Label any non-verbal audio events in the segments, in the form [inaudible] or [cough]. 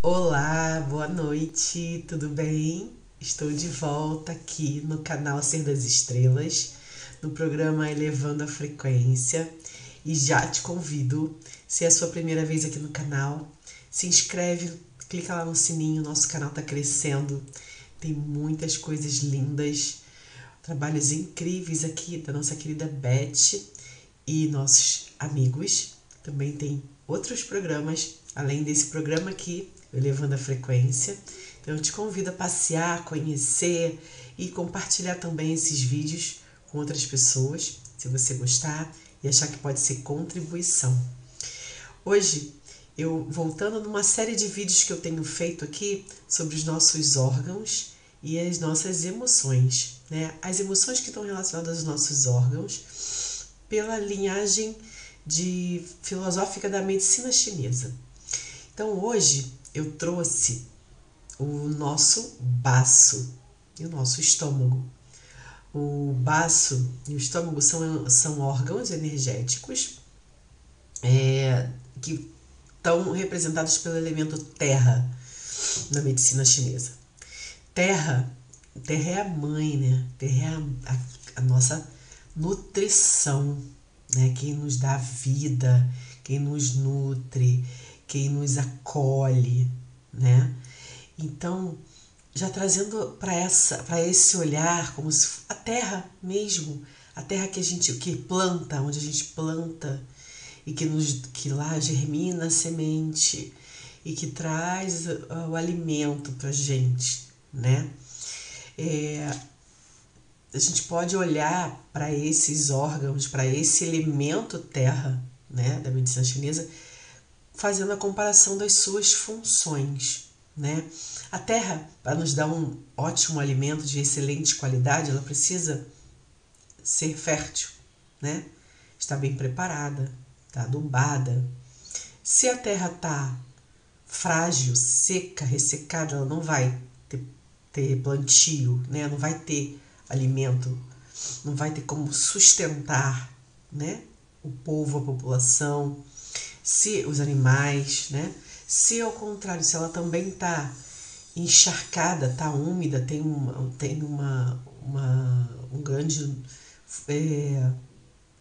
Olá, boa noite, tudo bem? Estou de volta aqui no canal Ser das Estrelas, no programa Elevando a Frequência, e já te convido, se é a sua primeira vez aqui no canal, se inscreve, clica lá no sininho, nosso canal está crescendo, tem muitas coisas lindas, trabalhos incríveis aqui da nossa querida Beth e nossos amigos. Também tem outros programas, além desse programa aqui, Elevando a Frequência. Então eu te convido a passear, conhecer e compartilhar também esses vídeos com outras pessoas, se você gostar e achar que pode ser contribuição. Hoje, eu voltando numa série de vídeos que eu tenho feito aqui sobre os nossos órgãos e as nossas emoções, né? As emoções que estão relacionadas aos nossos órgãos pela linhagem de filosófica da medicina chinesa. Então hoje eu trouxe o nosso baço e o nosso estômago. O baço e o estômago são, são órgãos energéticos é, que estão representados pelo elemento terra na medicina chinesa. Terra, terra é a mãe, né? Terra é a, a, a nossa nutrição, né? Quem nos dá vida, quem nos nutre, quem nos acolhe, né? Então, já trazendo para essa, para esse olhar como se a terra mesmo, a terra que a gente que planta, onde a gente planta e que nos que lá germina a semente e que traz o, o alimento para gente, né? É, a gente pode olhar para esses órgãos, para esse elemento terra, né, da medicina chinesa, fazendo a comparação das suas funções, né? A terra, para nos dar um ótimo alimento de excelente qualidade, ela precisa ser fértil, né? Estar bem preparada, tá adubada. Se a terra tá frágil, seca, ressecada, ela não vai ter, ter plantio, né? Não vai ter alimento, não vai ter como sustentar, né? O povo, a população, se os animais, né? Se ao contrário, se ela também está encharcada, está úmida, tem, uma, tem uma, uma, um grande é,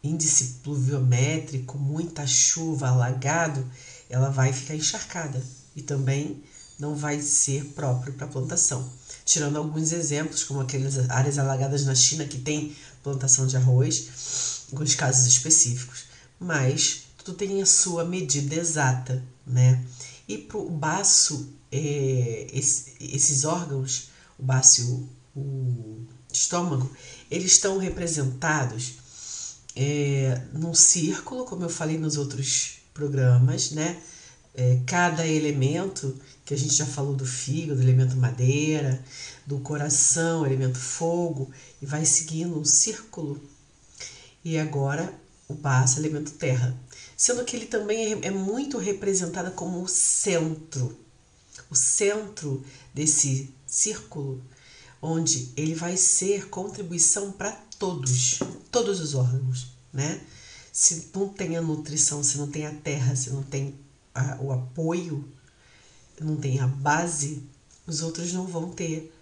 índice pluviométrico, muita chuva, alagado, ela vai ficar encharcada e também não vai ser próprio para plantação tirando alguns exemplos, como aquelas áreas alagadas na China que tem plantação de arroz, alguns casos específicos. Mas tudo tem a sua medida exata, né? E para o baço, é, esse, esses órgãos, o baço o, o estômago, eles estão representados é, num círculo, como eu falei nos outros programas, né? É, cada elemento que a gente já falou do fígado, elemento madeira, do coração, elemento fogo, e vai seguindo um círculo. E agora o baço, elemento terra. Sendo que ele também é, é muito representado como o centro, o centro desse círculo, onde ele vai ser contribuição para todos, todos os órgãos, né? Se não tem a nutrição, se não tem a terra, se não tem a, o apoio não tem a base, os outros não vão ter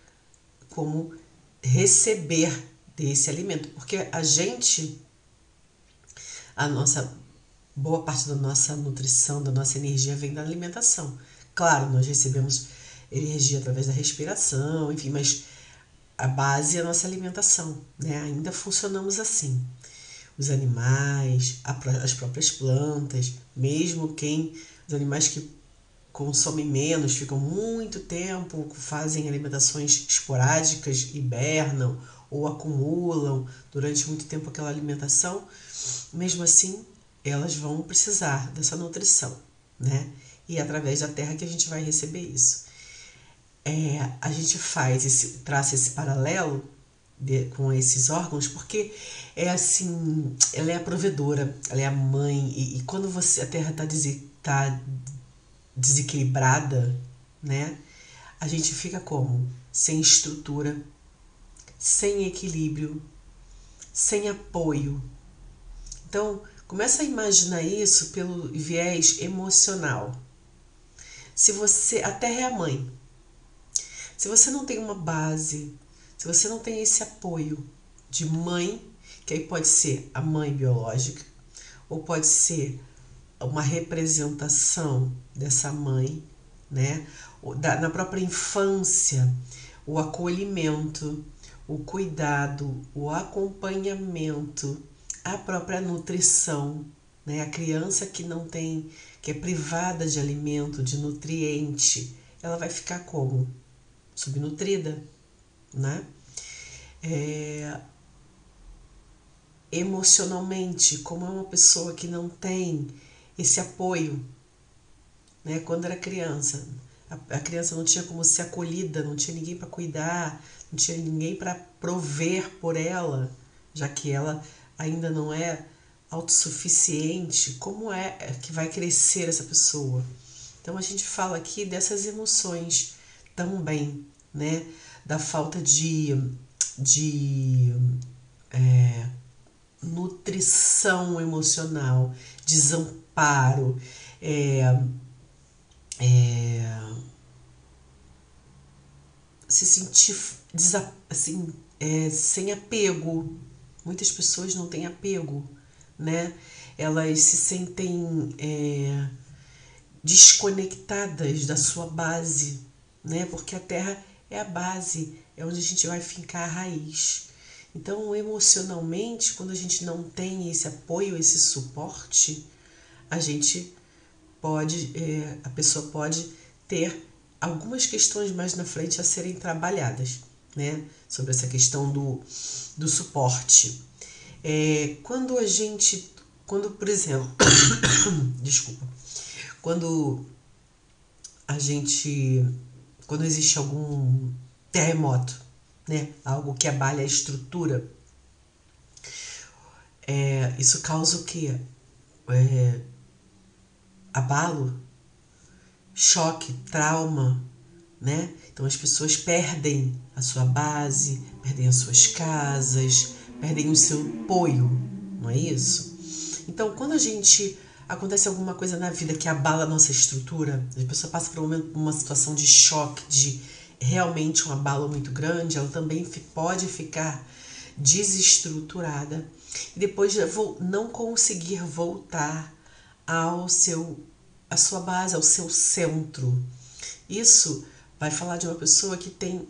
como receber desse alimento, porque a gente, a nossa boa parte da nossa nutrição, da nossa energia vem da alimentação. Claro, nós recebemos energia através da respiração, enfim, mas a base é a nossa alimentação, né? Ainda funcionamos assim. Os animais, as próprias plantas, mesmo quem, os animais que consomem menos, ficam muito tempo, fazem alimentações esporádicas, hibernam ou acumulam durante muito tempo aquela alimentação, mesmo assim elas vão precisar dessa nutrição, né? E é através da terra que a gente vai receber isso. É, a gente faz esse, traça esse paralelo de, com esses órgãos porque é assim, ela é a provedora, ela é a mãe e, e quando você a terra está tá desequilibrada, né? A gente fica como? Sem estrutura, sem equilíbrio, sem apoio. Então, começa a imaginar isso pelo viés emocional. se você. A terra é a mãe. Se você não tem uma base, se você não tem esse apoio de mãe, que aí pode ser a mãe biológica, ou pode ser uma representação dessa mãe, né? Na própria infância, o acolhimento, o cuidado, o acompanhamento, a própria nutrição, né? A criança que não tem, que é privada de alimento, de nutriente, ela vai ficar como? Subnutrida, né? É, emocionalmente, como é uma pessoa que não tem esse apoio, né? Quando era criança, a, a criança não tinha como ser acolhida, não tinha ninguém para cuidar, não tinha ninguém para prover por ela, já que ela ainda não é autossuficiente, como é que vai crescer essa pessoa? Então a gente fala aqui dessas emoções também, né? Da falta de, de é, nutrição emocional, desamparo, é, é, se sentir assim, é, sem apego. Muitas pessoas não têm apego, né? Elas se sentem é, desconectadas da sua base, né? Porque a terra é a base, é onde a gente vai fincar a raiz. Então, emocionalmente, quando a gente não tem esse apoio, esse suporte, a gente pode, é, a pessoa pode ter algumas questões mais na frente a serem trabalhadas, né? Sobre essa questão do, do suporte. É, quando a gente, quando, por exemplo, [coughs] desculpa, quando a gente, quando existe algum terremoto, né? Algo que abale a estrutura. É, isso causa o quê? É, abalo, choque, trauma, né? Então as pessoas perdem a sua base, perdem as suas casas, perdem o seu apoio, não é isso? Então quando a gente acontece alguma coisa na vida que abala a nossa estrutura, a pessoa passa por uma situação de choque, de realmente um abalo muito grande, ela também pode ficar desestruturada e depois não conseguir voltar ao seu a sua base, ao seu centro. Isso vai falar de uma pessoa que tem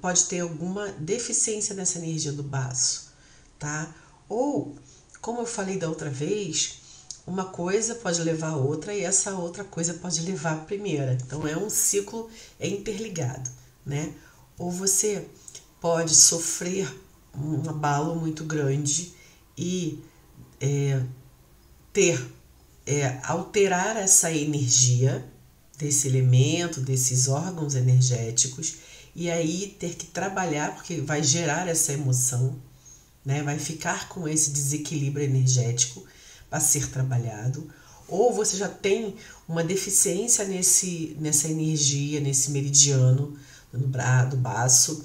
pode ter alguma deficiência nessa energia do baço, tá? Ou, como eu falei da outra vez, uma coisa pode levar a outra e essa outra coisa pode levar a primeira. Então é um ciclo é interligado, né? Ou você pode sofrer um abalo muito grande e é, ter é, alterar essa energia desse elemento, desses órgãos energéticos e aí ter que trabalhar porque vai gerar essa emoção, né? Vai ficar com esse desequilíbrio energético a ser trabalhado, ou você já tem uma deficiência nesse, nessa energia, nesse meridiano no do baço,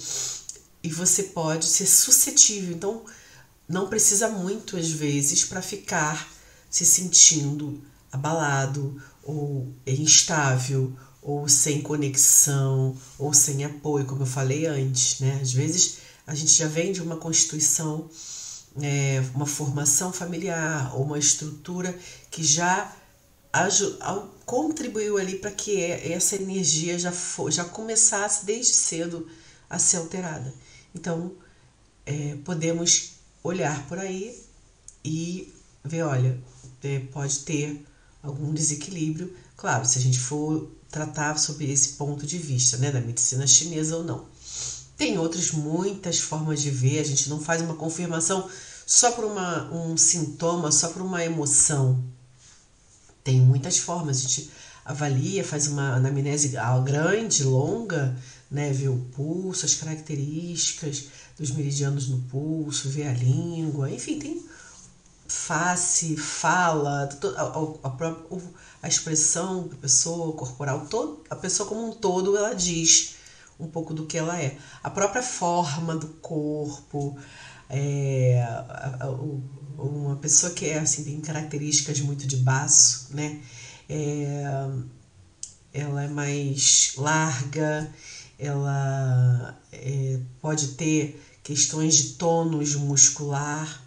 e você pode ser suscetível. Então, não precisa muito às vezes para ficar se sentindo abalado ou instável ou sem conexão ou sem apoio, como eu falei antes, né? Às vezes a gente já vem de uma constituição é, uma formação familiar ou uma estrutura que já contribuiu ali para que essa energia já, for, já começasse desde cedo a ser alterada. Então, é, podemos olhar por aí e ver, olha, é, pode ter algum desequilíbrio. Claro, se a gente for tratar sobre esse ponto de vista, né, da medicina chinesa ou não. Tem outras muitas formas de ver, a gente não faz uma confirmação só por uma, um sintoma, só por uma emoção. Tem muitas formas, a gente avalia, faz uma anamnese grande, longa, né? Vê o pulso, as características dos meridianos no pulso, vê a língua, enfim, tem face, fala, a, a, a, a expressão da pessoa corporal, todo, a pessoa como um todo, ela diz um pouco do que ela é. A própria forma do corpo, é, uma pessoa que é assim tem características muito de baço, né? É, ela é mais larga, ela é, pode ter questões de tônus muscular,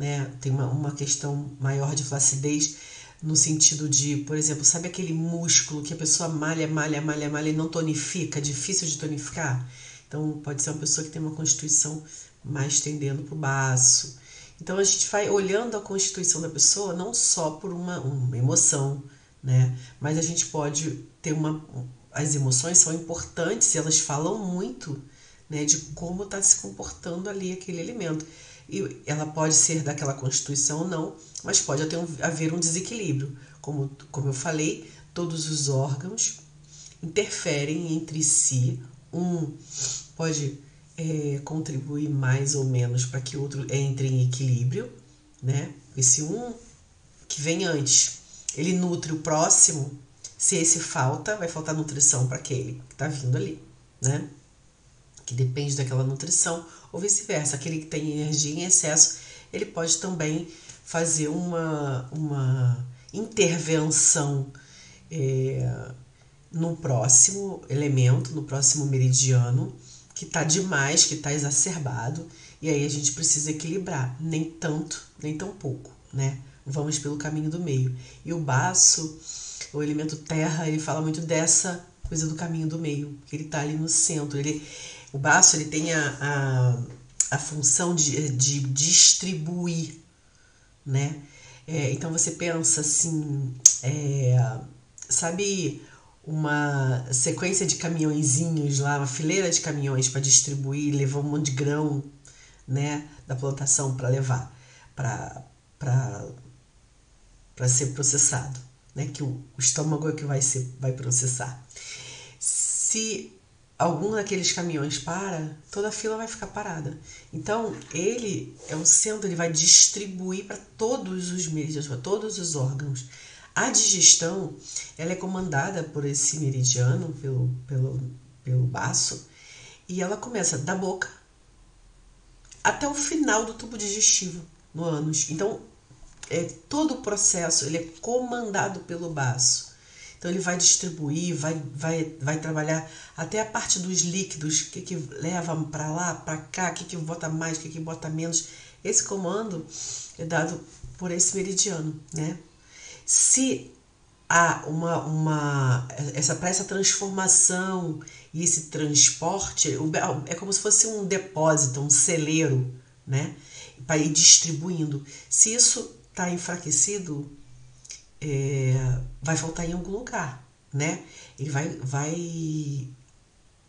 né? Tem uma, uma questão maior de flacidez no sentido de, por exemplo, sabe aquele músculo que a pessoa malha, malha, malha, malha e não tonifica, difícil de tonificar? Então, pode ser uma pessoa que tem uma constituição mais tendendo para o baço. Então, a gente vai olhando a constituição da pessoa não só por uma, uma emoção, né? Mas a gente pode ter uma. As emoções são importantes, elas falam muito né, de como está se comportando ali aquele alimento. E ela pode ser daquela constituição ou não, mas pode haver um desequilíbrio. Como, como eu falei, todos os órgãos interferem entre si. Um pode é, contribuir mais ou menos para que o outro entre em equilíbrio, né? Esse um que vem antes, ele nutre o próximo. Se esse falta, vai faltar nutrição para aquele que está vindo ali, né? Que depende daquela nutrição, ou vice-versa. Aquele que tem energia em excesso, ele pode também fazer uma, uma intervenção é, no próximo elemento, no próximo meridiano, que está demais, que está exacerbado, e aí a gente precisa equilibrar, nem tanto, nem tão pouco, né? Vamos pelo caminho do meio. E o baço, o elemento terra, ele fala muito dessa coisa do caminho do meio, que ele está ali no centro. Ele, o baço ele tem a, a, a função de, de distribuir né? É, então você pensa assim, é, sabe uma sequência de caminhõezinhos lá, uma fileira de caminhões para distribuir, levar um monte de grão, né, da plantação para levar para para ser processado, né, que o, o estômago é que vai ser vai processar. Se algum daqueles caminhões para, toda a fila vai ficar parada. Então, ele é o centro, ele vai distribuir para todos os meridianos, para todos os órgãos. A digestão, ela é comandada por esse meridiano, pelo, pelo, pelo baço, e ela começa da boca até o final do tubo digestivo, no ânus. Então, é, todo o processo ele é comandado pelo baço. Então ele vai distribuir, vai, vai, vai trabalhar até a parte dos líquidos, o que, que leva para lá, para cá, o que, que bota mais, o que, que bota menos. Esse comando é dado por esse meridiano, né? Se há uma, uma essa para essa transformação e esse transporte é como se fosse um depósito, um celeiro, né? Para ir distribuindo. Se isso está enfraquecido, é, vai faltar em algum lugar, né? Ele vai, vai,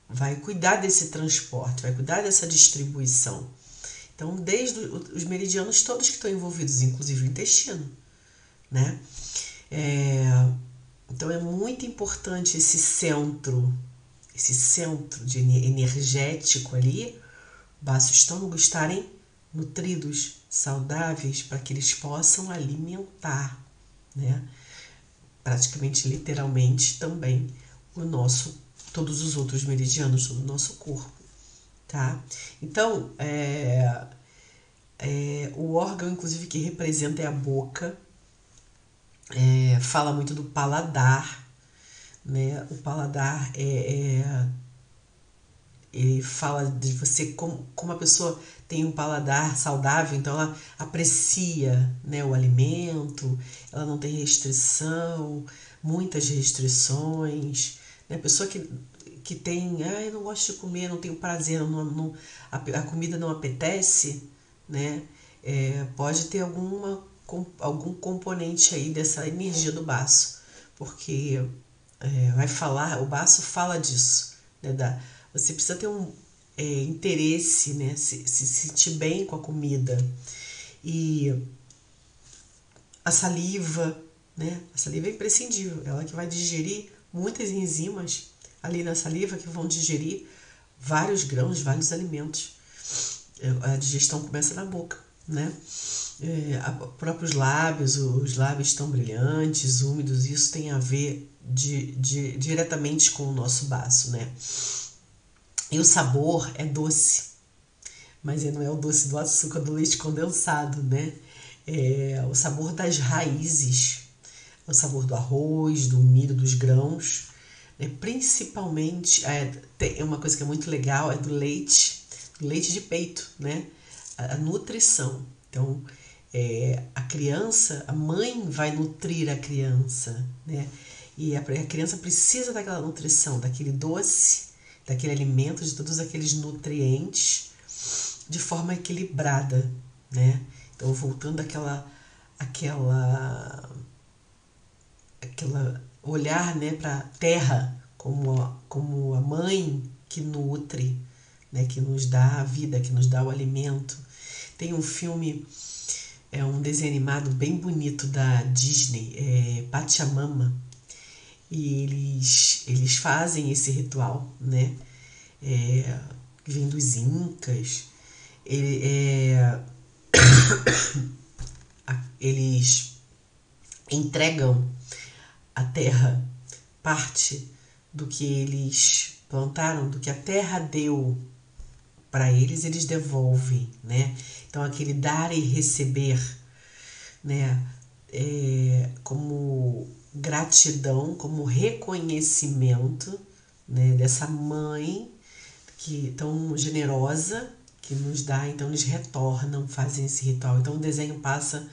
vai cuidar desse transporte, vai cuidar dessa distribuição. Então, desde os meridianos todos que estão envolvidos, inclusive o intestino, né? É, então é muito importante esse centro, esse centro de energético ali, baço estômago estarem nutridos, saudáveis, para que eles possam alimentar né? Praticamente literalmente também o nosso, todos os outros meridianos do nosso corpo, tá? Então, é, é, o órgão, inclusive, que representa é a boca, é, fala muito do paladar, né? O paladar é, é ele fala de você como, como a pessoa tem um paladar saudável, então ela aprecia né, o alimento, ela não tem restrição, muitas restrições. Né? Pessoa que, que tem, ah, eu não gosto de comer, não tenho prazer, não, não, a, a comida não apetece, né? É, pode ter alguma, com, algum componente aí dessa energia do baço, porque é, vai falar, o baço fala disso, né? Da, você precisa ter um é, interesse, né? Se, se sentir bem com a comida. E a saliva, né? A saliva é imprescindível, ela que vai digerir muitas enzimas ali na saliva que vão digerir vários grãos, vários alimentos. É, a digestão começa na boca, né? É, próprios lábios, os lábios estão brilhantes, úmidos, isso tem a ver de, de, diretamente com o nosso baço, né? E o sabor é doce, mas não é o doce do açúcar do leite condensado, né? É o sabor das raízes, o sabor do arroz, do milho, dos grãos, é, principalmente, é, tem uma coisa que é muito legal, é do leite, do leite de peito, né? A, a nutrição. Então, é, a criança, a mãe vai nutrir a criança, né? E a, a criança precisa daquela nutrição, daquele doce, daquele alimento, de todos aqueles nutrientes, de forma equilibrada, né? Então, voltando àquela, àquela, aquela olhar, né, para a terra como a, como a mãe que nutre, né, que nos dá a vida, que nos dá o alimento. Tem um filme é um desenho animado bem bonito da Disney, é Pachamama, e eles, eles fazem esse ritual, né? É, vem dos Incas, ele, é, [coughs] eles entregam a terra parte do que eles plantaram, do que a terra deu para eles, eles devolvem, né? Então aquele dar e receber, né? É, como gratidão, como reconhecimento, né? Dessa mãe que tão generosa que nos dá, então eles retornam, fazem esse ritual. Então o desenho passa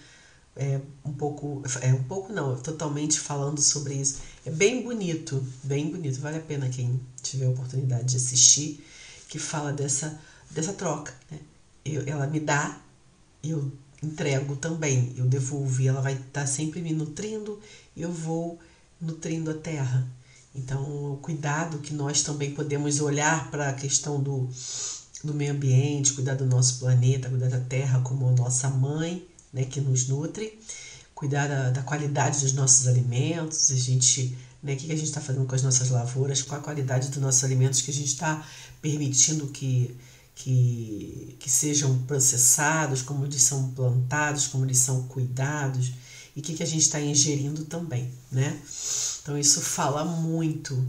é, um pouco, é um pouco não, totalmente falando sobre isso. É bem bonito, bem bonito, vale a pena quem tiver a oportunidade de assistir, que fala dessa, dessa troca. Né? Eu, ela me dá, eu entrego também, eu devolvo, e ela vai estar tá sempre me nutrindo, eu vou nutrindo a terra. Então, o cuidado que nós também podemos olhar para a questão do, do meio ambiente, cuidar do nosso planeta, cuidar da terra como nossa mãe, né, que nos nutre, cuidar da, da qualidade dos nossos alimentos, a gente, né, o que a gente está fazendo com as nossas lavouras, qual a qualidade dos nossos alimentos que a gente está permitindo que, que, que sejam processados, como eles são plantados, como eles são cuidados e o que, que a gente está ingerindo também, né? Então isso fala muito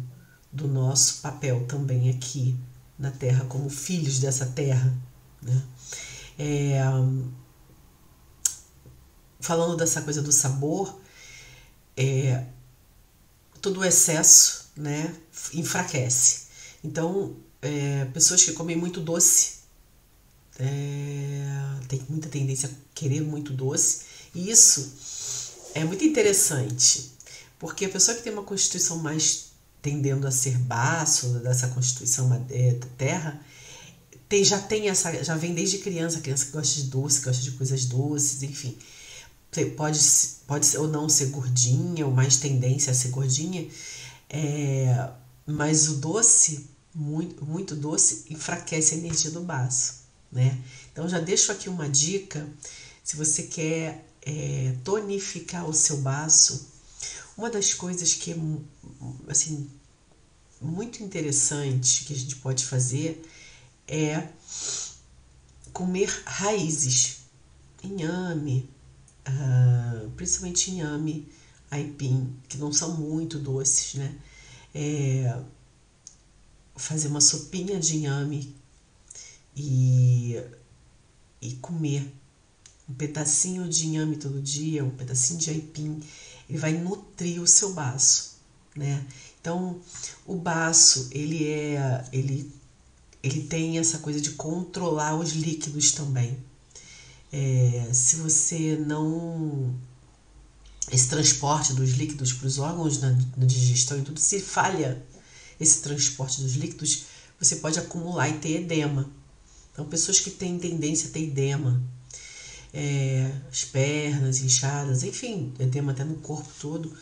do nosso papel também aqui na Terra, como filhos dessa Terra, né? É, falando dessa coisa do sabor, é, todo o excesso né, enfraquece. Então, é, pessoas que comem muito doce é, tem muita tendência a querer muito doce. E isso é muito interessante, porque a pessoa que tem uma constituição mais tendendo a ser baço, dessa constituição é, terra, tem, já tem essa, já vem desde criança, criança que gosta de doce, gosta de coisas doces, enfim pode, pode ou não ser gordinha, ou mais tendência a ser gordinha, é, mas o doce, muito, muito doce, enfraquece a energia do baço, né? Então já deixo aqui uma dica, se você quer é, tonificar o seu baço, uma das coisas que é assim, muito interessante que a gente pode fazer é comer raízes, inhame, uh, principalmente inhame, aipim, que não são muito doces, né? É, fazer uma sopinha de inhame e, e comer um pedacinho de inhame todo dia, um pedacinho de aipim, ele vai nutrir o seu baço, né? Então, o baço, ele é, ele, ele tem essa coisa de controlar os líquidos também. É, se você não. Esse transporte dos líquidos para os órgãos na, na digestão e tudo, se falha esse transporte dos líquidos, você pode acumular e ter edema. Então, pessoas que têm tendência a ter edema, é, as pernas inchadas, enfim, edema até no corpo todo,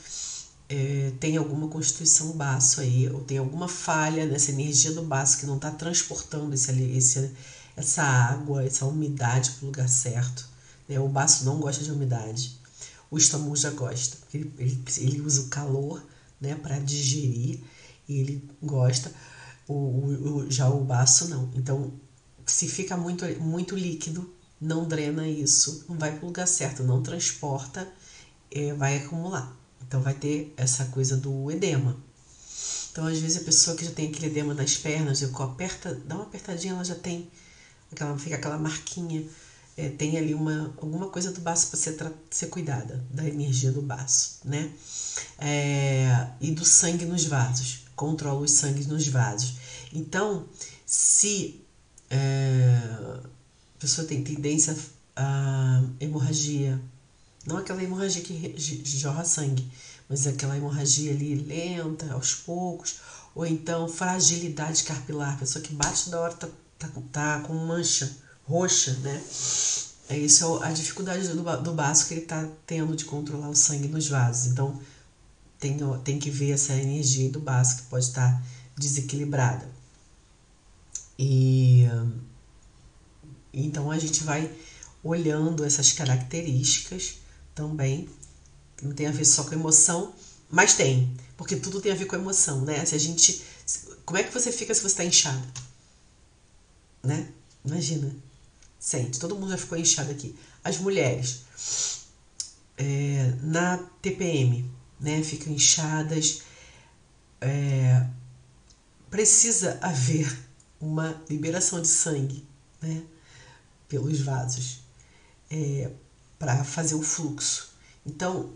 é, tem alguma constituição baço aí, ou tem alguma falha nessa energia do baço que não está transportando esse, esse, essa água, essa umidade para o lugar certo. Né? O baço não gosta de umidade. O estômago já gosta, ele, ele, ele usa o calor né, para digerir e ele gosta. O, o, já o baço não. Então, se fica muito, muito líquido, não drena isso, não vai para o lugar certo, não transporta, é, vai acumular. Então, vai ter essa coisa do edema. Então, às vezes, a pessoa que já tem aquele edema nas pernas, eu aperta, dá uma apertadinha, ela já tem aquela, fica aquela marquinha. É, tem ali uma, alguma coisa do baço para ser, ser cuidada, da energia do baço, né? é, e do sangue nos vasos, controla os sangues nos vasos. Então, se é, a pessoa tem tendência a hemorragia, não aquela hemorragia que jorra sangue, mas aquela hemorragia ali lenta, aos poucos, ou então fragilidade capilar, a pessoa que bate da hora tá, tá, tá com mancha roxa, né? É isso é a dificuldade do, do baço que ele está tendo de controlar o sangue nos vasos. Então, tem, tem que ver essa energia do baço que pode estar tá desequilibrada. E então a gente vai olhando essas características também. Não tem a ver só com emoção, mas tem, porque tudo tem a ver com emoção, né? Se a gente. Como é que você fica se você está inchado? Né? Imagina. Sente, todo mundo já ficou inchado aqui. As mulheres é, na TPM, né? Ficam inchadas. É, precisa haver uma liberação de sangue, né? Pelos vasos, é, para fazer o fluxo. Então,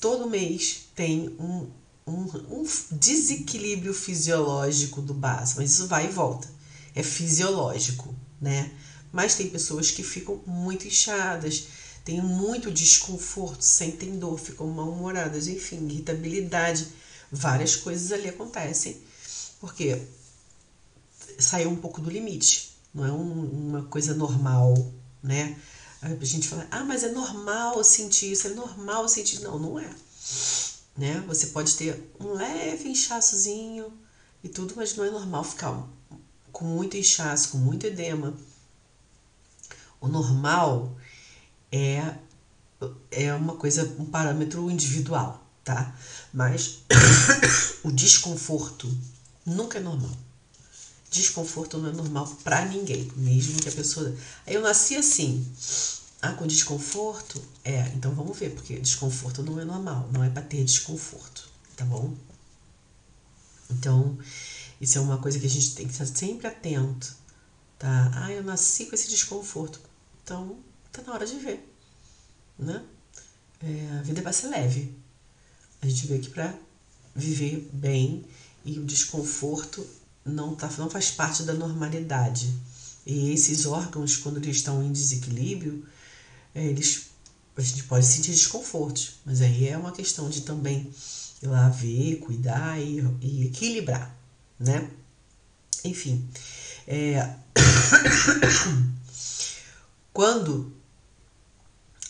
todo mês tem um, um, um desequilíbrio fisiológico do baço, mas isso vai e volta. É fisiológico, né? Mas tem pessoas que ficam muito inchadas, têm muito desconforto, sentem dor, ficam mal-humoradas, enfim, irritabilidade, várias coisas ali acontecem, porque saiu um pouco do limite, não é um, uma coisa normal, né? A gente fala, ah, mas é normal sentir isso, é normal sentir. Não, não é. Né? Você pode ter um leve inchaçozinho e tudo, mas não é normal ficar com muito inchaço, com muito edema. O normal é, é uma coisa, um parâmetro individual, tá? Mas [coughs] o desconforto nunca é normal. Desconforto não é normal para ninguém, mesmo que a pessoa. Eu nasci assim. Ah, com desconforto? É, então vamos ver, porque desconforto não é normal, não é para ter desconforto, tá bom? Então, isso é uma coisa que a gente tem que estar sempre atento, tá? Ah, eu nasci com esse desconforto. Então, tá na hora de ver, né? É, a vida vai ser leve. A gente veio aqui para viver bem e o desconforto não, tá, não faz parte da normalidade. E esses órgãos, quando eles estão em desequilíbrio, é, eles, a gente pode sentir desconforto, mas aí é uma questão de também ir lá ver, cuidar e, e equilibrar, né? Enfim, é... [coughs] quando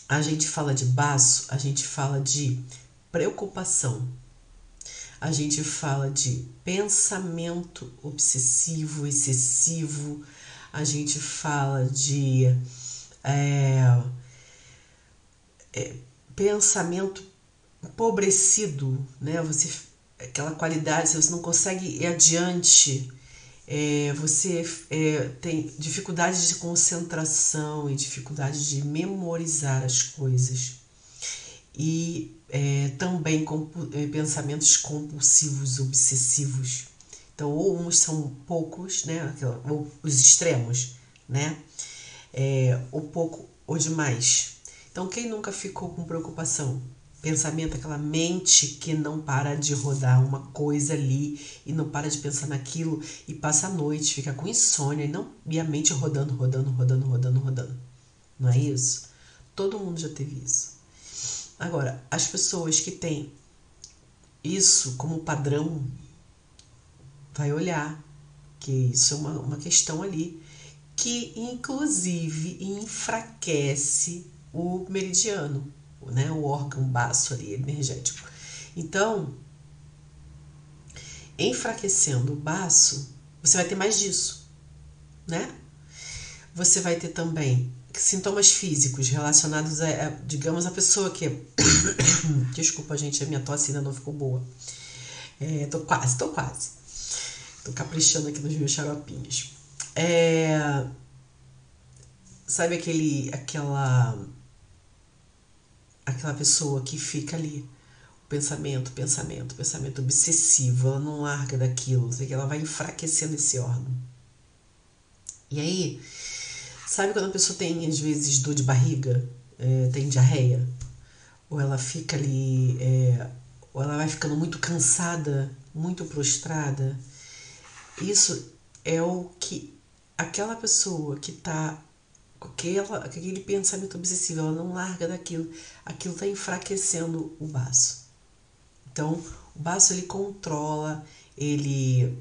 a gente fala de baço, a gente fala de preocupação, a gente fala de pensamento obsessivo, excessivo, a gente fala de é, é, pensamento empobrecido, né? Você, aquela qualidade, você não consegue ir adiante, é, você é, tem dificuldade de concentração e dificuldade de memorizar as coisas e é, também com é, pensamentos compulsivos, obsessivos. Então, ou uns são poucos, né? Ou os extremos, né? É, ou pouco ou demais. Então, quem nunca ficou com preocupação? Pensamento, aquela mente que não para de rodar uma coisa ali e não para de pensar naquilo e passa a noite, fica com insônia e, não, e a mente rodando, rodando, rodando, rodando, rodando. Não é isso? Todo mundo já teve isso. Agora, as pessoas que têm isso como padrão, vai olhar que isso é uma, uma questão ali que inclusive enfraquece o meridiano, né, o órgão baço ali energético. Então, enfraquecendo o baço, você vai ter mais disso, né? Você vai ter também sintomas físicos relacionados a, a digamos, a pessoa que. [coughs] Desculpa, gente, a minha tosse ainda não ficou boa. É, tô quase, tô quase. Tô caprichando aqui nos meus xaropinhos. É, sabe aquele. aquela. Aquela pessoa que fica ali. Pensamento, pensamento, pensamento obsessivo, ela não larga daquilo, sei que ela vai enfraquecendo esse órgão. E aí, Sabe quando a pessoa tem, às vezes, dor de barriga, é, tem diarreia? ou ela fica ali, é, ou ela vai ficando muito cansada, muito prostrada. Isso é o que aquela pessoa que está aquela, aquele pensamento obsessivo, ela não larga daquilo, aquilo está enfraquecendo o baço. Então, o baço ele controla, ele,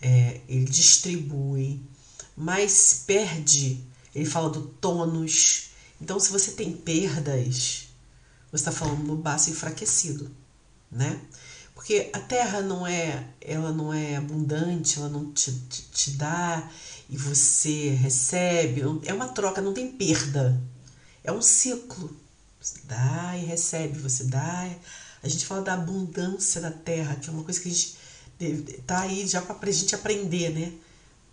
é, ele distribui, mas perde. Ele fala do tônus. Então, se você tem perdas, você está falando do baço enfraquecido, né? Porque a terra não é, ela não é abundante, ela não te, te, te dá e você recebe. É uma troca, não tem perda. É um ciclo. Você dá e recebe, você dá. A gente fala da abundância da terra, que é uma coisa que a gente tá aí já para a gente aprender, né?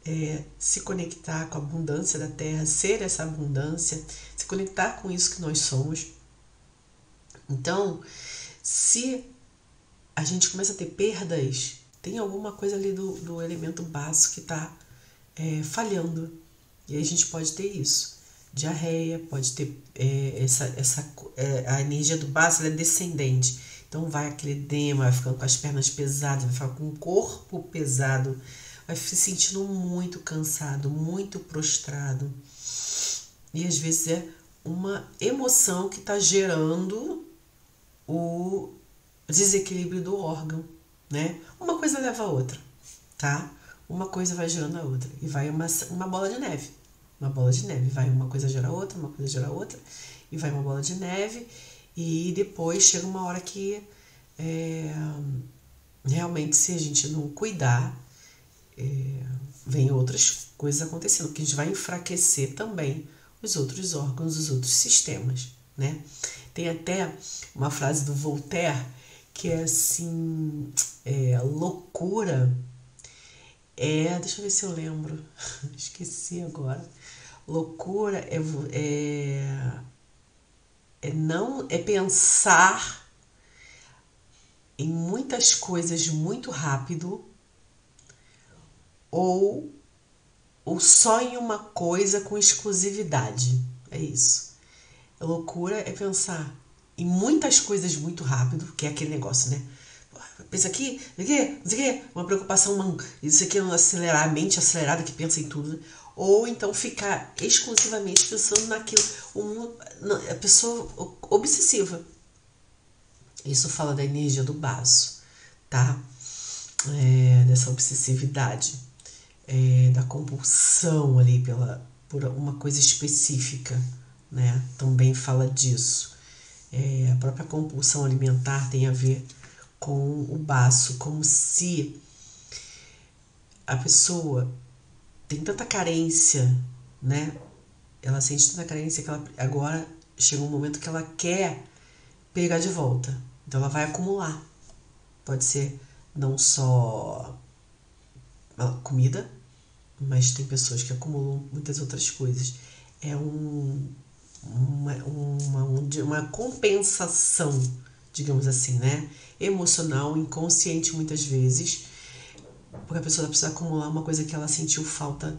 É, se conectar com a abundância da terra, ser essa abundância, se conectar com isso que nós somos. Então, se a gente começa a ter perdas, tem alguma coisa ali do, do elemento básico que está é, falhando. E aí a gente pode ter isso. Diarreia, pode ter é, essa, essa, é, a energia do básico é descendente. Então vai aquele edema, vai ficando com as pernas pesadas, vai ficar com o corpo pesado, vai se sentindo muito cansado, muito prostrado. E às vezes é uma emoção que está gerando o desequilíbrio do órgão, né? Uma coisa leva a outra, tá? Uma coisa vai gerando a outra e vai uma, uma bola de neve. Uma bola de neve, vai uma coisa gera outra, uma coisa gera outra e vai uma bola de neve e depois chega uma hora que é, realmente se a gente não cuidar, é, vem outras coisas acontecendo, que a gente vai enfraquecer também os outros órgãos, os outros sistemas, né? Tem até uma frase do Voltaire que é assim, é, loucura é, deixa eu ver se eu lembro, [laughs] esqueci agora. Loucura é, é, é não é pensar em muitas coisas muito rápido ou, ou só em uma coisa com exclusividade. É isso. Loucura é pensar em muitas coisas muito rápido, que é aquele negócio, né? Pensa aqui, isso aqui, isso aqui, uma preocupação, uma, isso aqui é um acelerar, a mente acelerada que pensa em tudo. Ou então ficar exclusivamente pensando naquilo. A pessoa obsessiva. Isso fala da energia do baço, tá? É, dessa obsessividade, é, da compulsão ali pela, por uma coisa específica, né? Também fala disso. É, a própria compulsão alimentar tem a ver com o baço, como se a pessoa tem tanta carência, né? Ela sente tanta carência que ela agora chega um momento que ela quer pegar de volta. Então ela vai acumular. Pode ser não só comida, mas tem pessoas que acumulam muitas outras coisas. É um uma, uma, uma compensação, digamos assim, né? Emocional, inconsciente muitas vezes, porque a pessoa precisa acumular uma coisa que ela sentiu falta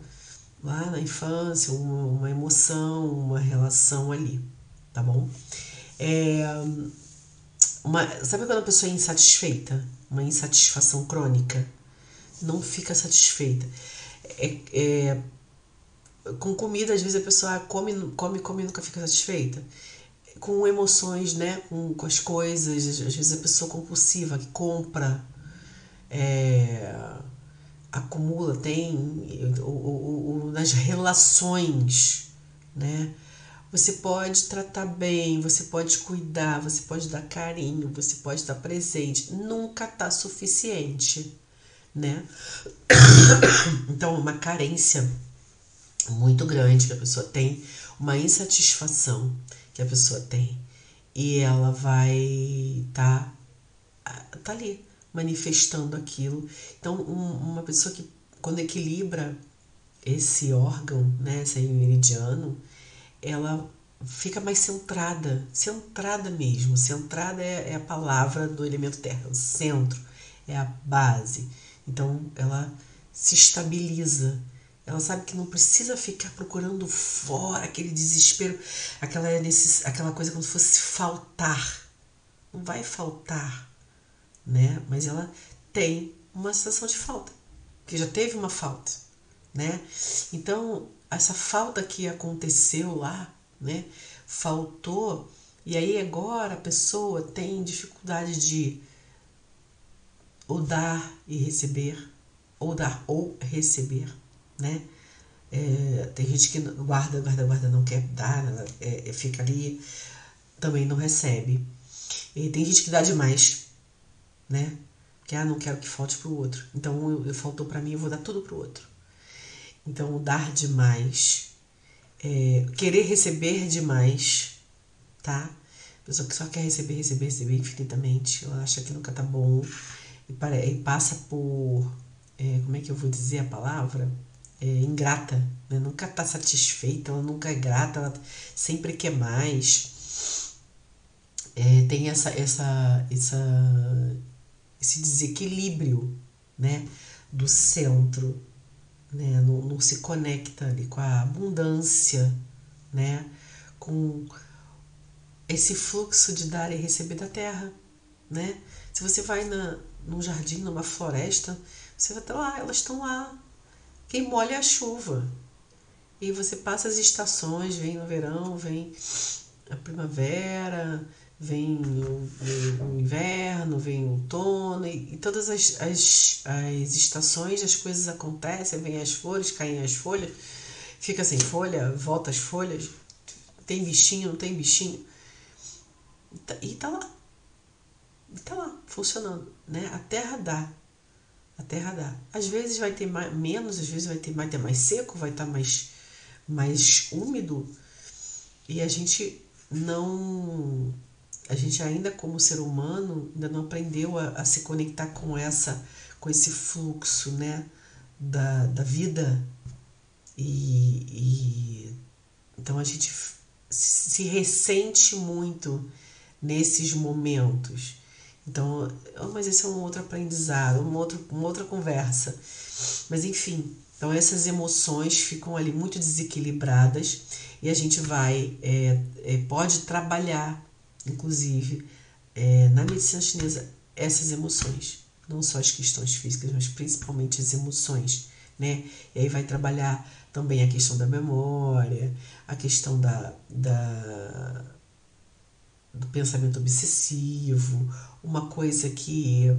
lá na infância, uma, uma emoção, uma relação ali, tá bom? É, uma, sabe quando a pessoa é insatisfeita? Uma insatisfação crônica? Não fica satisfeita. É, é, com comida, às vezes a pessoa come, come, come e nunca fica satisfeita. Com emoções, né? Com, com as coisas, às vezes a pessoa compulsiva que compra, é, acumula, tem o, o, o, nas relações, né? Você pode tratar bem, você pode cuidar, você pode dar carinho, você pode dar presente. Nunca tá suficiente, né? [coughs] Então, uma carência muito grande que a pessoa tem, uma insatisfação que a pessoa tem. E ela vai tá, tá ali manifestando aquilo. Então, um, uma pessoa que quando equilibra esse órgão, né, esse meridiano, ela fica mais centrada, centrada mesmo. Centrada é, é a palavra do elemento terra, o centro, é a base. Então, ela se estabiliza Ela sabe que não precisa ficar procurando fora aquele desespero, aquela, necess... aquela coisa como se fosse faltar. Não vai faltar, né? Mas ela tem uma sensação de falta, que já teve uma falta, né? Então, essa falta que aconteceu lá, né? Faltou, e aí agora a pessoa tem dificuldade de ou dar e receber, ou dar ou receber, né? É, tem gente que guarda, guarda, guarda, não quer dar, é, é, fica ali, também não recebe. E tem gente que dá demais, né? Que ah, não quero que falte pro outro. Então eu, eu faltou para mim, eu vou dar tudo pro outro. Então dar demais, é, querer receber demais, tá? Pessoa que só quer receber, receber, receber infinitamente, ela acha que nunca tá bom e, para, e passa por, é, como é que eu vou dizer a palavra? É, ingrata, né? nunca está satisfeita, ela nunca é grata, ela sempre quer mais. É, tem essa, essa, essa, esse desequilíbrio né? do centro, né? não, não se conecta ali com a abundância, né? com esse fluxo de dar e receber da terra. Né? Se você vai na, num jardim, numa floresta, você vai estar lá, elas estão lá. Quem molha é a chuva. E você passa as estações, vem o verão, vem a primavera, vem o, o inverno, vem o outono, e, e todas as, as, as estações as coisas acontecem, vem as flores, caem as folhas, fica sem folha, volta as folhas, tem bichinho, não tem bichinho. E tá, e tá lá está lá, funcionando, né? A terra dá. A terra dá. Às vezes vai ter mais, menos, às vezes vai ter, vai ter mais seco, vai estar tá mais, mais úmido. E a gente não. A gente ainda, como ser humano, ainda não aprendeu a, a se conectar com essa com esse fluxo né, da, da vida. E, e então a gente se ressente muito nesses momentos. Então, mas esse é um outro aprendizado, uma outra, uma outra conversa. Mas enfim, então essas emoções ficam ali muito desequilibradas e a gente vai, é, é, pode trabalhar, inclusive, é, na medicina chinesa, essas emoções. Não só as questões físicas, mas principalmente as emoções. Né? E aí vai trabalhar também a questão da memória, a questão da, da do pensamento obsessivo, uma coisa que,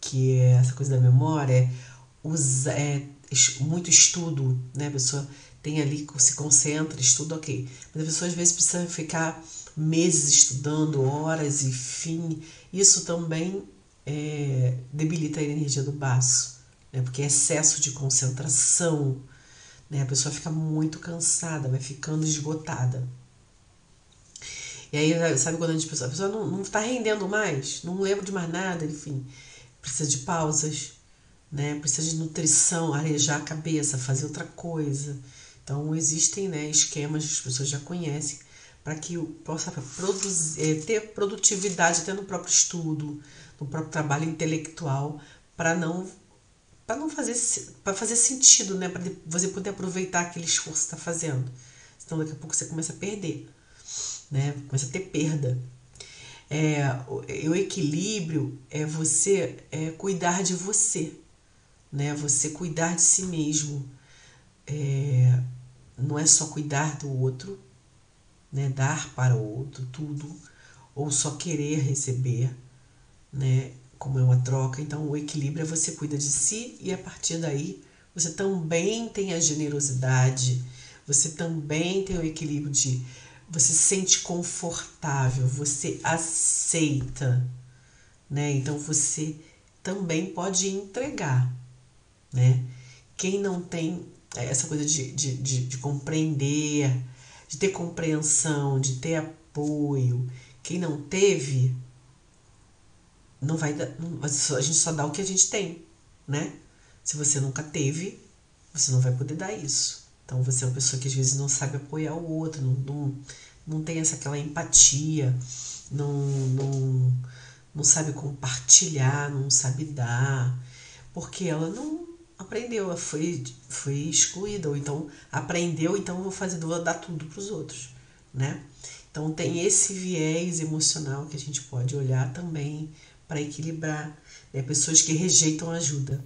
que é essa coisa da memória usa, é muito estudo, né? A pessoa tem ali, se concentra, estuda, ok. Mas a pessoa às vezes precisa ficar meses estudando, horas e fim. Isso também é, debilita a energia do baço, né? Porque é excesso de concentração, né? A pessoa fica muito cansada, vai ficando esgotada. E aí, sabe quando a, gente, a pessoa não, não tá rendendo mais, não lembra de mais nada, enfim, precisa de pausas, né? Precisa de nutrição, arejar a cabeça, fazer outra coisa. Então, existem né, esquemas que as pessoas já conhecem para que possa produzir, é, ter produtividade até no próprio estudo, no próprio trabalho intelectual, para não para não fazer para fazer sentido, né, para você poder aproveitar aquele esforço que está fazendo. Senão daqui a pouco você começa a perder né? Começa a ter perda. É, o, equilíbrio é você é, cuidar de você, né? Você cuidar de si mesmo. É, não é só cuidar do outro, né? Dar para o outro tudo, ou só querer receber, né? Como é uma troca. Então, o equilíbrio é você cuida de si e a partir daí você também tem a generosidade, você também tem o equilíbrio de você se sente confortável, você aceita, né? Então você também pode entregar, né? Quem não tem essa coisa de, de, de, de compreender, de ter compreensão, de ter apoio, quem não teve, não vai a gente só dá o que a gente tem, né? Se você nunca teve, você não vai poder dar isso. Então você é uma pessoa que às vezes não sabe apoiar o outro, não, não, não tem essa aquela empatia, não, não, não sabe compartilhar, não sabe dar, porque ela não, aprendeu, foi, foi excluída, ou então aprendeu, então vou fazer, vou dar tudo para os outros, né? Então tem esse viés emocional que a gente pode olhar também para equilibrar. Né? Pessoas que rejeitam ajuda,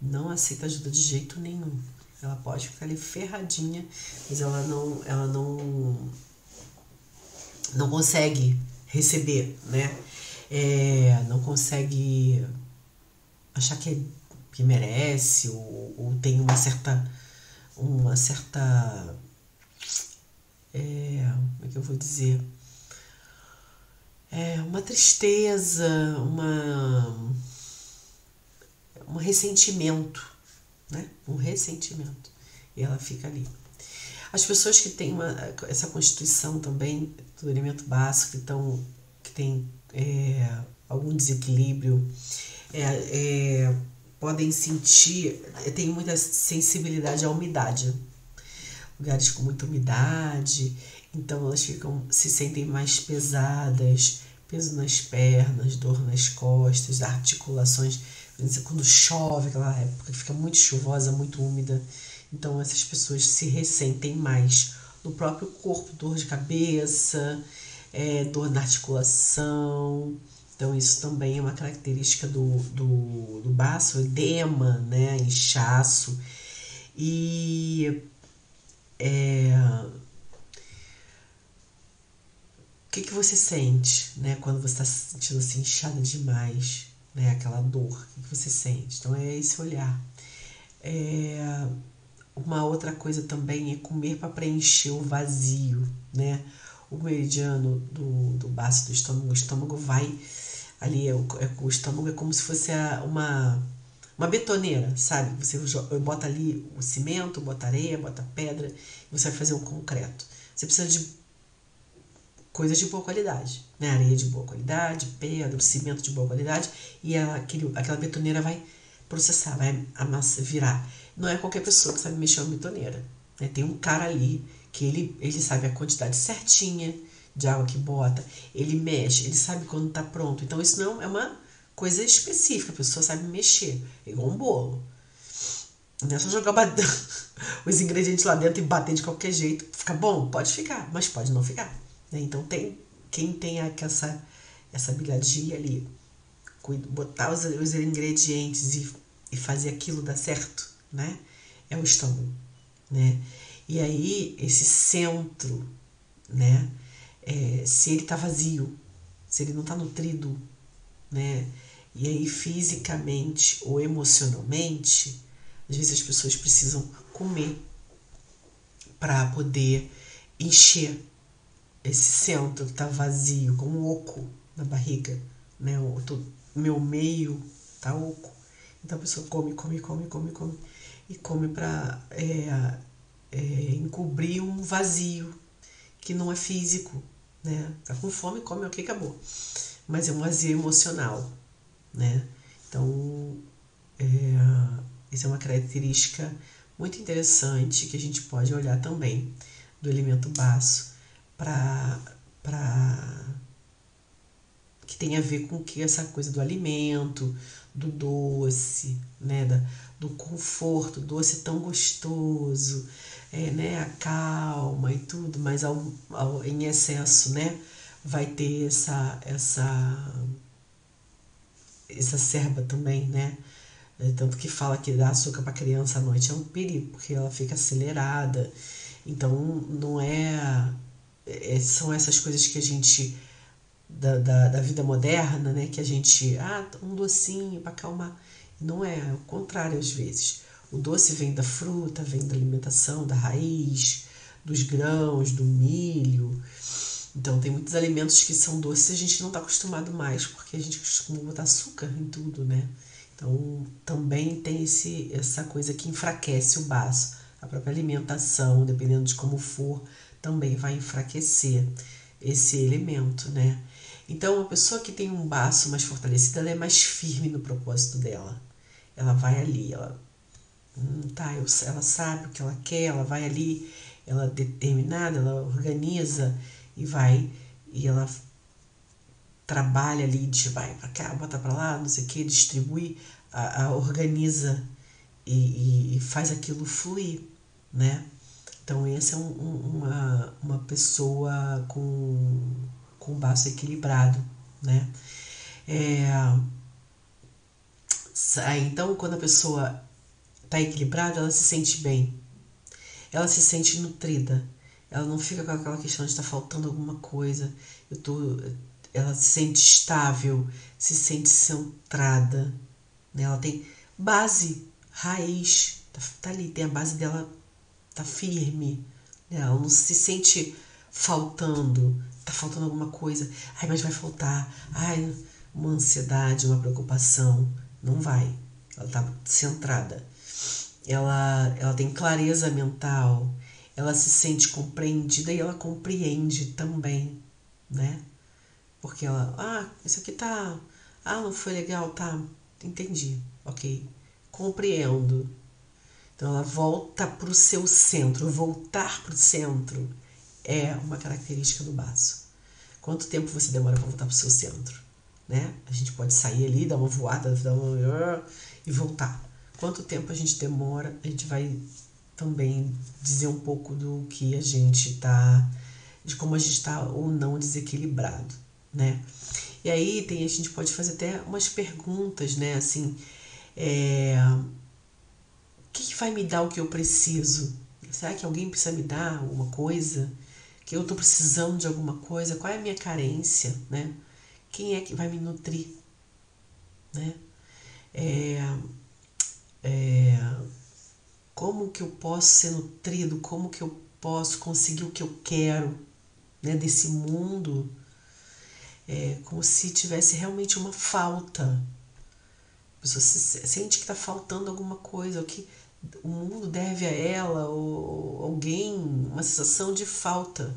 não aceita ajuda de jeito nenhum. Ela pode ficar ali ferradinha, mas ela não, ela não, não consegue receber, né? É, não consegue achar que, que merece ou, ou tem uma certa uma certa é, como é que eu vou dizer? É, uma tristeza, uma, um ressentimento, né? Um ressentimento. E ela fica ali. As pessoas que têm uma, essa constituição também do elemento básico, que, estão, que tem é, algum desequilíbrio, é, é, podem sentir, tem muita sensibilidade à umidade lugares com muita umidade, então elas ficam se sentem mais pesadas, peso nas pernas, dor nas costas, articulações, quando chove, aquela época fica muito chuvosa, muito úmida, então essas pessoas se ressentem mais no próprio corpo, dor de cabeça, é, dor na articulação. Então, isso também é uma característica do, do, do baço, edema, né, inchaço. E é, o que, que você sente, né? Quando você está se sentindo assim, inchada demais, né? Aquela dor, o que, você sente? Então, é esse olhar. É, uma outra coisa também é comer para preencher o vazio, né? O meridiano do, do baço do estômago, o estômago vai ali, é o, é, o estômago é como se fosse a, uma uma betoneira, sabe? Você bota ali o cimento, bota areia, bota pedra, e você vai fazer um concreto. Você precisa de coisas de boa qualidade, né? Areia de boa qualidade, pedra, cimento de boa qualidade, e ela, aquele, aquela betoneira vai processar, vai amassar, virar. Não é qualquer pessoa que sabe mexer uma betoneira. Né? Tem um cara ali que ele, ele sabe a quantidade certinha de água que bota, ele mexe, ele sabe quando está pronto. Então isso não é uma coisa específica, a pessoa sabe mexer, é igual um bolo. Não é só jogar [laughs] os ingredientes lá dentro e bater de qualquer jeito. Fica bom? Pode ficar, mas pode não ficar. Né? Então tem quem tem essa, essa habilidade ali, botar os, os ingredientes e, e fazer aquilo dar certo, né? É o estômago, né? E aí, esse centro, né? É, se ele tá vazio, se ele não tá nutrido, né? E aí, fisicamente ou emocionalmente, às vezes as pessoas precisam comer para poder encher esse centro está vazio, como oco na barriga, né? O tô, meu meio tá oco. Então a pessoa come, come, come, come, come e come para é, é, encobrir um vazio que não é físico, né? Tá com fome, come, ok, acabou. Mas é um vazio emocional, né? Então, é, isso é uma característica muito interessante que a gente pode olhar também do elemento baço para que tem a ver com que essa coisa do alimento, do doce, né, da, do conforto, doce tão gostoso, é, né, a calma e tudo, mas ao, ao, em excesso, né, vai ter essa essa exacerba também, né? É, tanto que fala que dar açúcar para criança à noite é um perigo, porque ela fica acelerada. Então, não é, é. São essas coisas que a gente. Da, da, da vida moderna, né? Que a gente. Ah, um docinho para acalmar. Não é, é o contrário às vezes. O doce vem da fruta, vem da alimentação, da raiz, dos grãos, do milho. Então, tem muitos alimentos que são doces e a gente não está acostumado mais, porque a gente costuma botar açúcar em tudo, né? Então, também tem esse, essa coisa que enfraquece o baço. A própria alimentação, dependendo de como for, também vai enfraquecer esse elemento, né? Então, a pessoa que tem um baço mais fortalecido, ela é mais firme no propósito dela. Ela vai ali, ela, hum, tá, eu, ela sabe o que ela quer, ela vai ali, ela é determinada, ela organiza e vai e ela trabalha ali, de vai para cá, bota para lá, não sei o que, distribui, a, a, organiza e, e faz aquilo fluir, né? Então, essa é um, uma, uma pessoa com, com baço equilibrado, né? É, então, quando a pessoa está equilibrada, ela se sente bem, ela se sente nutrida, ela não fica com aquela questão de estar tá faltando alguma coisa, eu tô, ela se sente estável, se sente centrada, né? ela tem base, raiz, tá, tá ali, tem a base dela tá firme, né? ela não se sente faltando, tá faltando alguma coisa, ai, mas vai faltar, ai, uma ansiedade, uma preocupação, não vai, ela tá centrada, ela, ela tem clareza mental, ela se sente compreendida e ela compreende também, né? Porque ela, ah, isso aqui tá, ah, não foi legal, tá, entendi, ok, compreendo, então ela volta para o seu centro. Voltar para o centro é uma característica do baço. Quanto tempo você demora para voltar para o seu centro? Né? A gente pode sair ali, dar uma voada, dar uma... e voltar. Quanto tempo a gente demora? A gente vai também dizer um pouco do que a gente está, de como a gente está ou não desequilibrado, né? E aí tem, a gente pode fazer até umas perguntas, né? Assim, é, o que, vai me dar o que eu preciso? Será que alguém precisa me dar alguma coisa? Que eu estou precisando de alguma coisa? Qual é a minha carência? Né? Quem é que vai me nutrir? Né? É, é, como que eu posso ser nutrido? Como que eu posso conseguir o que eu quero né, desse mundo? É como se tivesse realmente uma falta. A pessoa se sente que está faltando alguma coisa, o que o mundo deve a ela ou alguém uma sensação de falta,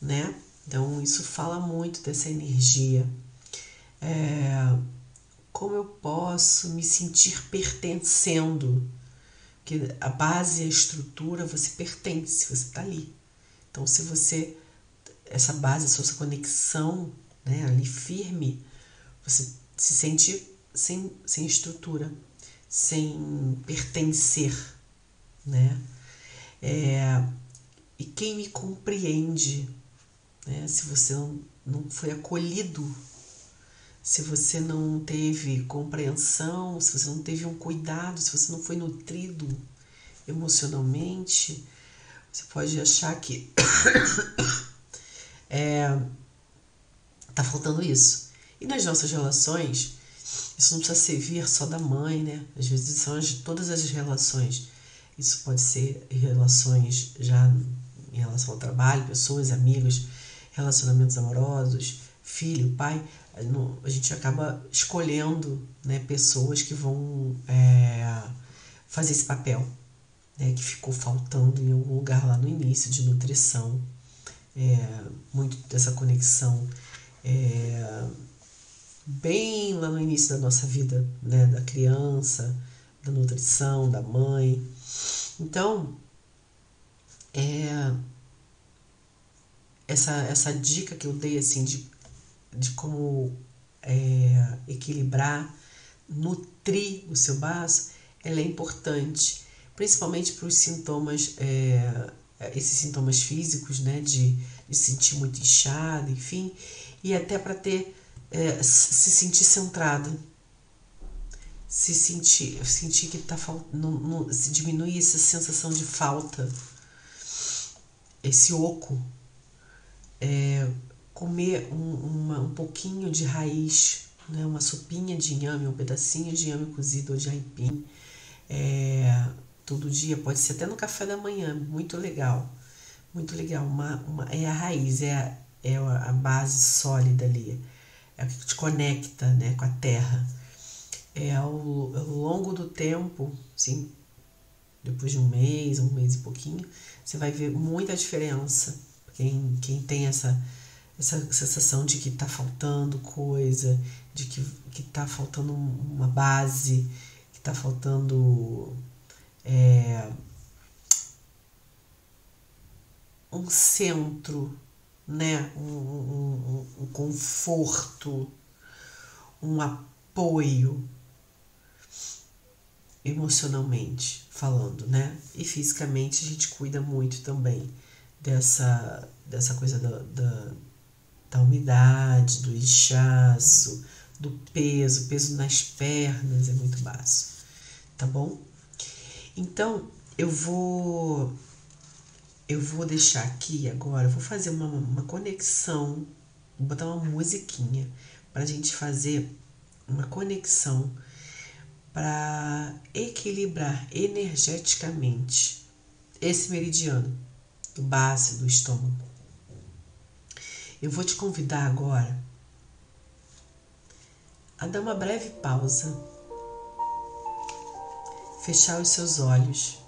né? Então isso fala muito dessa energia. É, como eu posso me sentir pertencendo? Que a base, a estrutura, você pertence, você está ali. Então se você essa base, essa conexão, né, ali firme, você se sente sem, sem estrutura sem pertencer, né? É, e quem me compreende, né? Se você não, foi acolhido, se você não teve compreensão, se você não teve um cuidado, se você não foi nutrido emocionalmente, você pode achar que [coughs] é, tá faltando isso. E nas nossas relações, isso não precisa servir só da mãe, né? Às vezes são as, todas as relações. Isso pode ser relações já em relação ao trabalho, pessoas, amigos, relacionamentos amorosos, filho, pai. A gente acaba escolhendo né, pessoas que vão é, fazer esse papel, né, que ficou faltando em algum lugar lá no início de nutrição, é, muito dessa conexão. É, bem lá no início da nossa vida, né, da criança, da nutrição, da mãe. Então, é essa, essa dica que eu dei assim de, de como é, equilibrar, nutrir o seu baço, ela é importante, principalmente para os sintomas, é, esses sintomas físicos, né, de, de sentir muito inchado, enfim, e até para ter é, se sentir centrada, se sentir, sentir que tá faltando, se diminuir essa sensação de falta, esse oco, é, comer um, uma, um pouquinho de raiz, né, uma sopinha de inhame, um pedacinho de inhame cozido ou de aipim, é, todo dia, pode ser até no café da manhã, muito legal, muito legal, uma, uma, é a raiz, é a, é a base sólida ali é o que te conecta né, com a terra. É ao, ao longo do tempo, sim, depois de um mês, um mês e pouquinho, você vai ver muita diferença. Quem, quem tem essa, essa sensação de que está faltando coisa, de que, que tá faltando uma base, que está faltando é, um centro né? um, um, um conforto, um apoio. emocionalmente falando, né? E fisicamente a gente cuida muito também dessa, dessa coisa da, da, da umidade, do inchaço, do peso, peso nas pernas é muito baixo, tá bom? Então eu vou eu vou deixar aqui agora, vou fazer uma, uma conexão, vou botar uma musiquinha para a gente fazer uma conexão para equilibrar energeticamente esse meridiano do base do estômago. Eu vou te convidar agora a dar uma breve pausa, fechar os seus olhos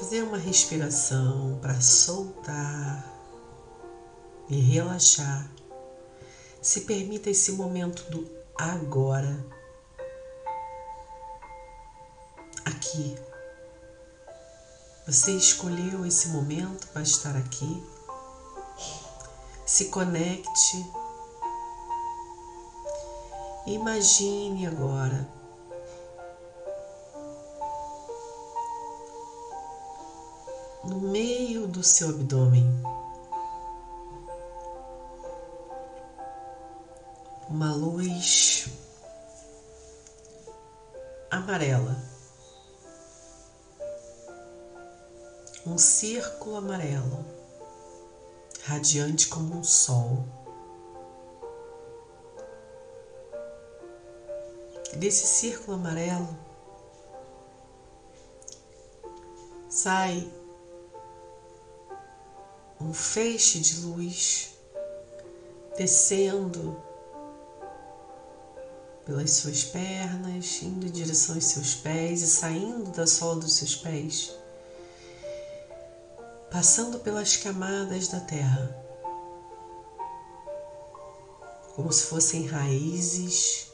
fazer uma respiração para soltar e relaxar. Se permita esse momento do agora, aqui. Você escolheu esse momento para estar aqui. Se conecte. Imagine agora no meio do seu abdômen. Uma luz amarela. Um círculo amarelo, radiante como um sol. Desse círculo amarelo sai um feixe de luz descendo pelas suas pernas, indo em direção aos seus pés e saindo da sola dos seus pés, passando pelas camadas da terra, como se fossem raízes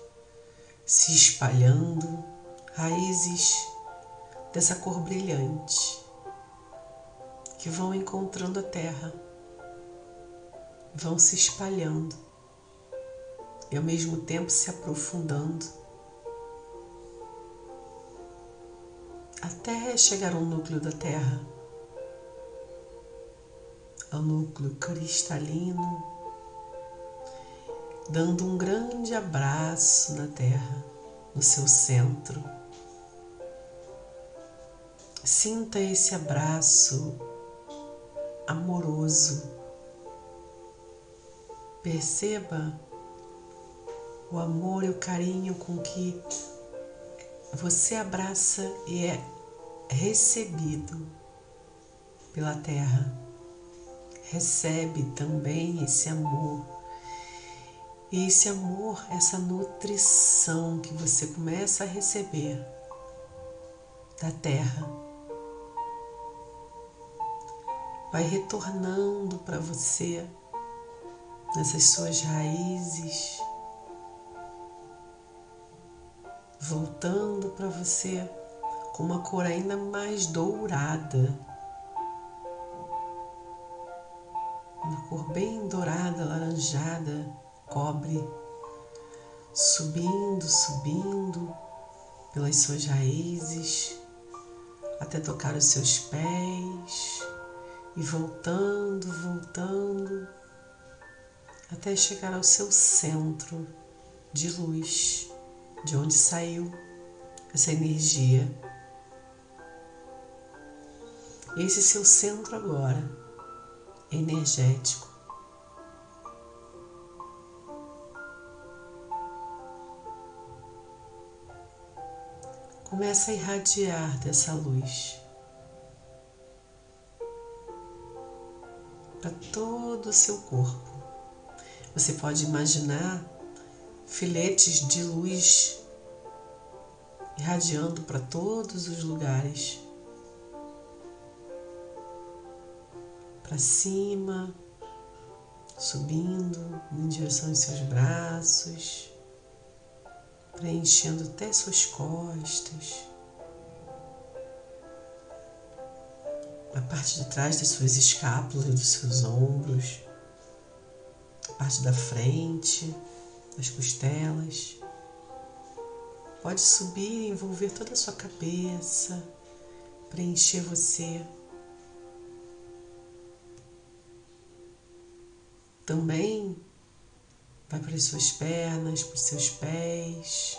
se espalhando, raízes dessa cor brilhante que vão encontrando a terra, vão se espalhando e ao mesmo tempo se aprofundando até chegar ao núcleo da terra, ao núcleo cristalino, dando um grande abraço na terra, no seu centro. Sinta esse abraço amoroso. Perceba o amor e o carinho com que você abraça e é recebido pela terra. Recebe também esse amor. E esse amor, essa nutrição que você começa a receber da terra vai retornando para você nessas suas raízes, voltando para você com uma cor ainda mais dourada. Uma cor bem dourada, laranjada, cobre, subindo, subindo pelas suas raízes até tocar os seus pés e voltando, voltando, até chegar ao seu centro de luz, de onde saiu essa energia. Esse seu centro agora, energético. Começa a irradiar dessa luz. Para todo o seu corpo. Você pode imaginar filetes de luz irradiando para todos os lugares. Para cima, subindo em direção aos seus braços, preenchendo até suas costas. A parte de trás das suas escápulas, dos seus ombros, a parte da frente, das costelas, pode subir e envolver toda a sua cabeça, preencher você. Também vai para as suas pernas, para os seus pés.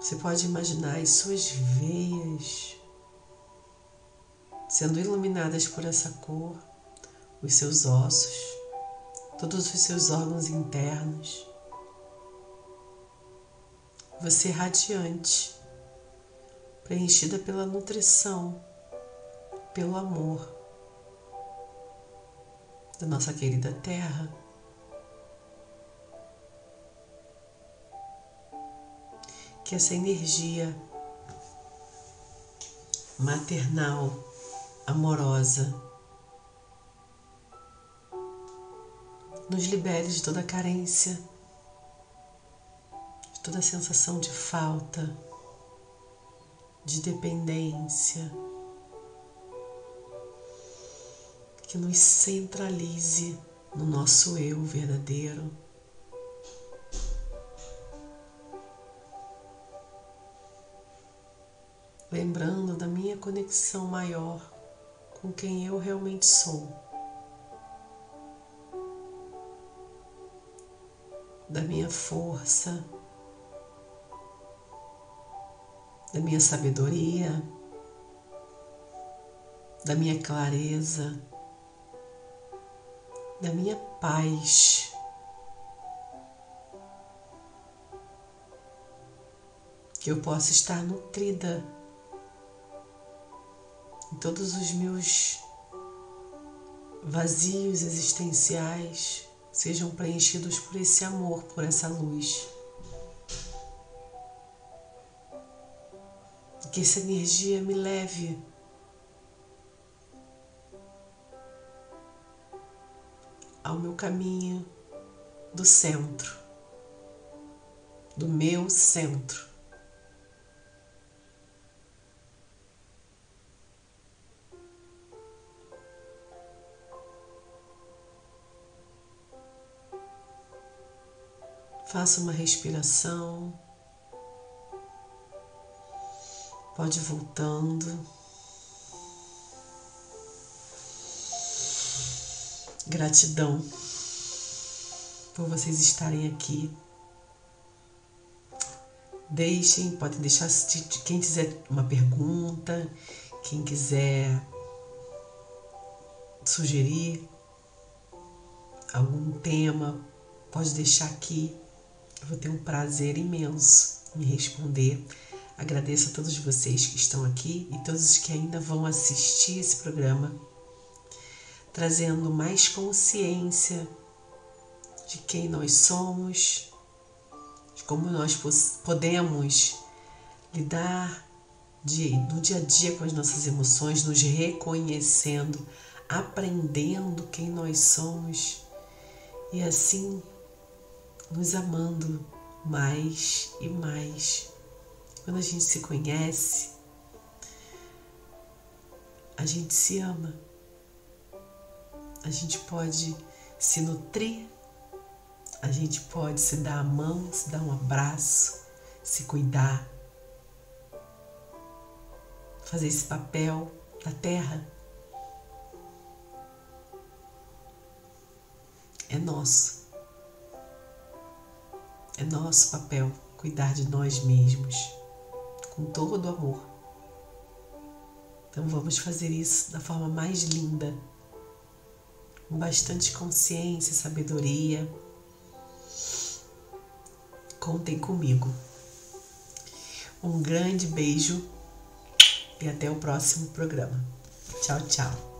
Você pode imaginar as suas veias sendo iluminadas por essa cor, os seus ossos, todos os seus órgãos internos. Você é radiante, preenchida pela nutrição, pelo amor da nossa querida Terra. Que essa energia maternal, amorosa, nos libere de toda carência, de toda sensação de falta, de dependência que nos centralize no nosso eu verdadeiro. Lembrando da minha conexão maior com quem eu realmente sou. Da minha força, da minha sabedoria, da minha clareza da minha paz. Que eu possa estar nutrida em todos os meus vazios existenciais sejam preenchidos por esse amor, por essa luz. Que essa energia me leve ao meu caminho do centro, do meu centro. Faça uma respiração. Pode voltando. Gratidão por vocês estarem aqui. Deixem, pode deixar quem quiser uma pergunta, quem quiser sugerir algum tema, pode deixar aqui. Eu vou ter um prazer imenso em responder. Agradeço a todos vocês que estão aqui e todos os que ainda vão assistir esse programa trazendo mais consciência de quem nós somos, de como nós podemos lidar de, no dia a dia com as nossas emoções, nos reconhecendo, aprendendo quem nós somos e assim nos amando mais e mais. Quando a gente se conhece, a gente se ama a gente pode se nutrir, a gente pode se dar a mão, se dar um abraço, se cuidar, fazer esse papel da terra. É nosso. É nosso papel cuidar de nós mesmos com todo o amor. Então vamos fazer isso da forma mais linda com bastante consciência e sabedoria. Contem comigo. Um grande beijo e até o próximo programa. Tchau, tchau.